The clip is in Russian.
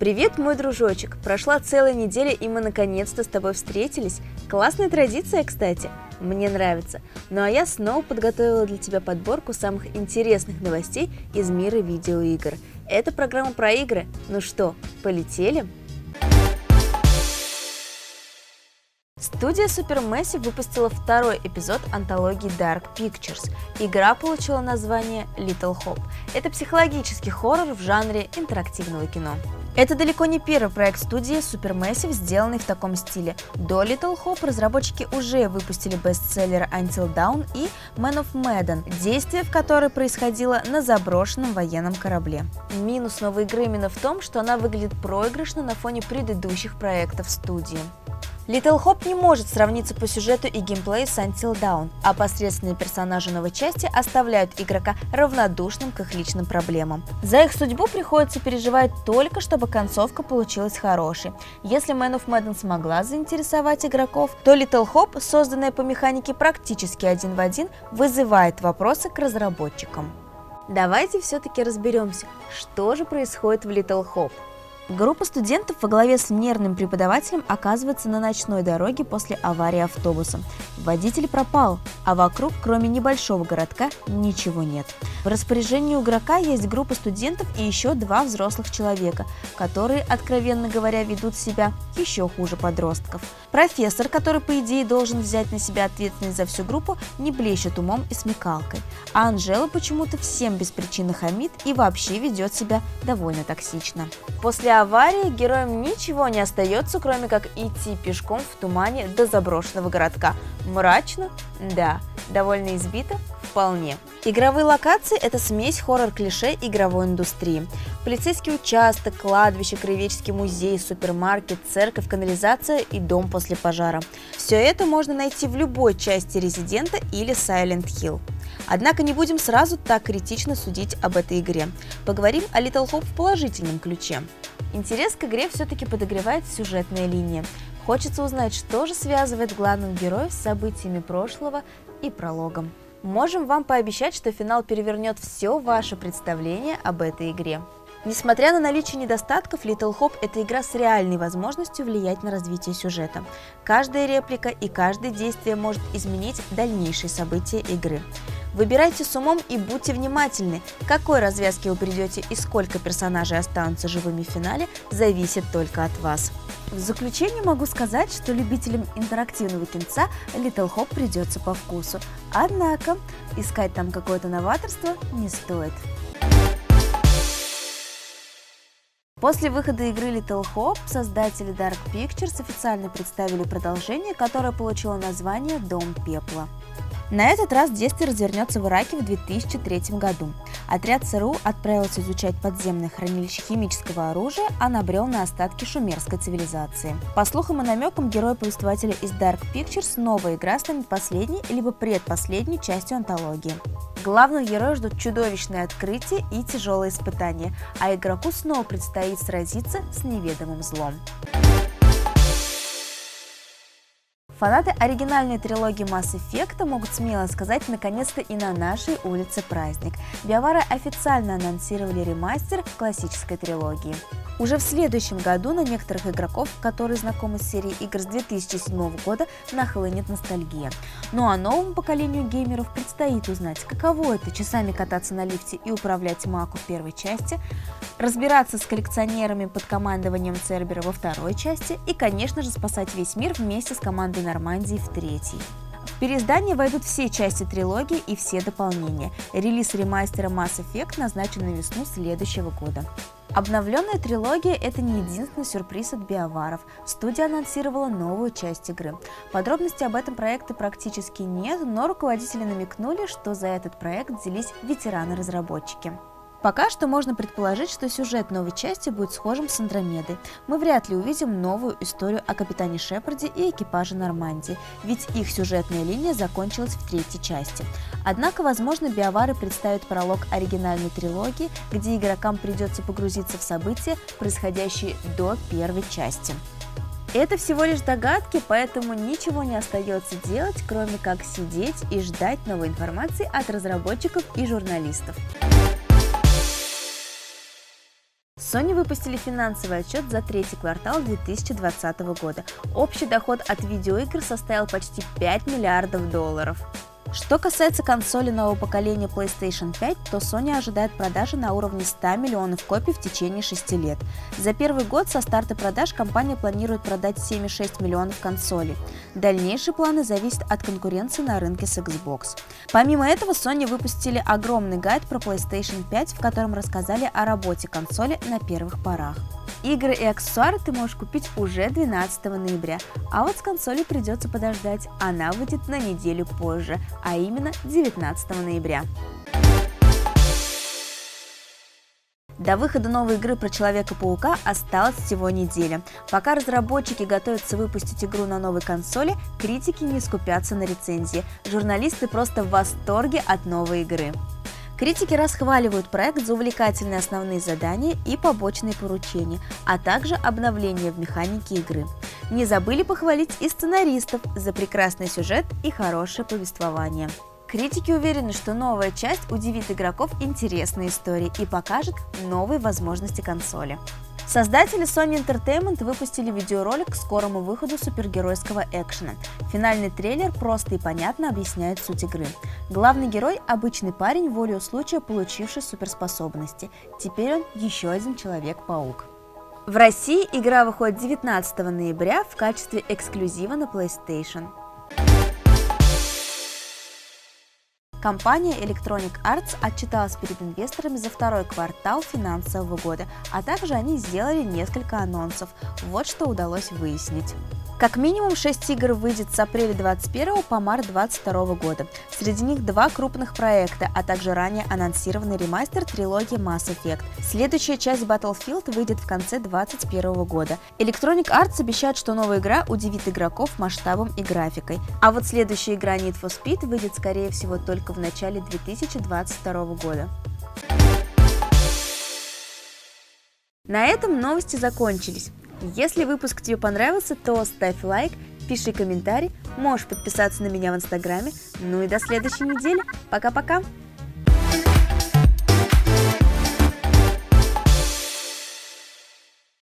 Привет, мой дружочек! Прошла целая неделя, и мы наконец-то с тобой встретились. Классная традиция, кстати. Мне нравится. Ну а я снова подготовила для тебя подборку самых интересных новостей из мира видеоигр. Это программа про игры. Ну что, полетели? Студия Supermassive выпустила второй эпизод антологии Dark Pictures. Игра получила название Little Hope. Это психологический хоррор в жанре интерактивного кино. Это далеко не первый проект студии Supermassive, сделанный в таком стиле. До Little Hope разработчики уже выпустили бестселлер Until Dawn и Man of Medan, действие в которой происходило на заброшенном военном корабле. Минус новой игры именно в том, что она выглядит проигрышно на фоне предыдущих проектов студии. Little Hope не может сравниться по сюжету и геймплею с Until Dawn, а посредственные персонажи новой части оставляют игрока равнодушным к их личным проблемам. За их судьбу приходится переживать только, чтобы концовка получилась хорошей. Если Man of Madden смогла заинтересовать игроков, то Little Hope, созданная по механике практически один в один, вызывает вопросы к разработчикам. Давайте все-таки разберемся, что же происходит в Little Hope. Группа студентов во главе с нервным преподавателем оказывается на ночной дороге после аварии автобуса. Водитель пропал, а вокруг, кроме небольшого городка, ничего нет. В распоряжении у игрока есть группа студентов и еще два взрослых человека, которые, откровенно говоря, ведут себя еще хуже подростков. Профессор, который, по идее, должен взять на себя ответственность за всю группу, не блещет умом и смекалкой. А Анжела почему-то всем без причины хамит и вообще ведет себя довольно токсично. После аварии героям ничего не остается, кроме как идти пешком в тумане до заброшенного городка. Мрачно? Да. Довольно избито? Вполне. Игровые локации – это смесь хоррор-клише игровой индустрии. Полицейский участок, кладбище, краеведческий музей, супермаркет, церковь, канализация и дом после пожара. Все это можно найти в любой части Резидента или Silent Hill. Однако не будем сразу так критично судить об этой игре. Поговорим о Little Hope в положительном ключе. Интерес к игре все-таки подогревает сюжетная линия. Хочется узнать, что же связывает главных героев с событиями прошлого и прологом. Можем вам пообещать, что финал перевернет все ваше представление об этой игре. Несмотря на наличие недостатков, Little Hope – это игра с реальной возможностью влиять на развитие сюжета. Каждая реплика и каждое действие может изменить дальнейшие события игры. Выбирайте с умом и будьте внимательны. Какой развязке вы придете и сколько персонажей останутся живыми в финале, зависит только от вас. В заключение могу сказать, что любителям интерактивного кинца Little Hope придется по вкусу. Однако, искать там какое-то новаторство не стоит. После выхода игры Little Hope создатели Dark Pictures официально представили продолжение, которое получило название «Дом пепла». На этот раз действие развернется в Ираке в 2003 году. Отряд ЦРУ отправился изучать подземное хранилище химического оружия, а набрел на остатки шумерской цивилизации. По слухам и намекам, герой повествователя из Dark Pictures новая игра станет последней либо предпоследней частью антологии. Главных героев ждут чудовищные открытия и тяжелые испытания, а игроку снова предстоит сразиться с неведомым злом. Фанаты оригинальной трилогии Mass Effect могут смело сказать наконец-то и на нашей улице праздник. Биовары официально анонсировали ремастер классической трилогии. Уже в следующем году на некоторых игроков, которые знакомы с серией игр с 2007 года, нахлынет ностальгия. Ну а новому поколению геймеров предстоит узнать, каково это часами кататься на лифте и управлять Маку в первой части, разбираться с коллекционерами под командованием Цербера во второй части и, конечно же, спасать весь мир вместе с командой Нормандии в третьей. В переиздание войдут все части трилогии и все дополнения. Релиз ремастера Mass Effect назначен на весну следующего года. Обновленная трилогия – это не единственный сюрприз от биоваров. Студия анонсировала новую часть игры. Подробностей об этом проекте практически нет, но руководители намекнули, что за этот проект взялись ветераны-разработчики. Пока что можно предположить, что сюжет новой части будет схожим с Андромедой. Мы вряд ли увидим новую историю о капитане Шепарде и экипаже Нормандии, ведь их сюжетная линия закончилась в третьей части. Однако, возможно, биовары представят пролог оригинальной трилогии, где игрокам придется погрузиться в события, происходящие до первой части. Это всего лишь догадки, поэтому ничего не остается делать, кроме как сидеть и ждать новой информации от разработчиков и журналистов. Sony выпустили финансовый отчет за третий квартал 2020 года. Общий доход от видеоигр составил почти 5 миллиардов долларов. Что касается консоли нового поколения PlayStation 5, то Sony ожидает продажи на уровне 100 миллионов копий в течение 6 лет. За первый год со старта продаж компания планирует продать 7,6 миллионов консолей. Дальнейшие планы зависят от конкуренции на рынке с Xbox. Помимо этого, Sony выпустили огромный гайд про PlayStation 5, в котором рассказали о работе консоли на первых порах. Игры и аксессуары ты можешь купить уже 12 ноября, а вот с консолью придется подождать, она выйдет на неделю позже, а именно 19 ноября. До выхода новой игры про Человека-паука осталась всего неделя. Пока разработчики готовятся выпустить игру на новой консоли, критики не скупятся на рецензии. Журналисты просто в восторге от новой игры. Критики расхваливают проект за увлекательные основные задания и побочные поручения, а также обновления в механике игры. Не забыли похвалить и сценаристов за прекрасный сюжет и хорошее повествование. Критики уверены, что новая часть удивит игроков интересной историей и покажет новые возможности консоли. Создатели Sony Entertainment выпустили видеоролик к скорому выходу супергеройского экшена. Финальный трейлер просто и понятно объясняет суть игры. Главный герой – обычный парень, волею случая получивший суперспособности. Теперь он еще один Человек-паук. В России игра выходит 19 ноября в качестве эксклюзива на PlayStation. Компания Electronic Arts отчиталась перед инвесторами за второй квартал финансового года, а также они сделали несколько анонсов. Вот что удалось выяснить. Как минимум 6 игр выйдет с апреля 21 по март 22 года. Среди них два крупных проекта, а также ранее анонсированный ремастер трилогии Mass Effect. Следующая часть Battlefield выйдет в конце 2021 года. Electronic Arts обещает, что новая игра удивит игроков масштабом и графикой. А вот следующая игра Need for Speed выйдет скорее всего в начале 2022 года. На этом новости закончились. Если выпуск тебе понравился, то ставь лайк, пиши комментарий, можешь подписаться на меня в инстаграме. Ну и до следующей недели. Пока-пока!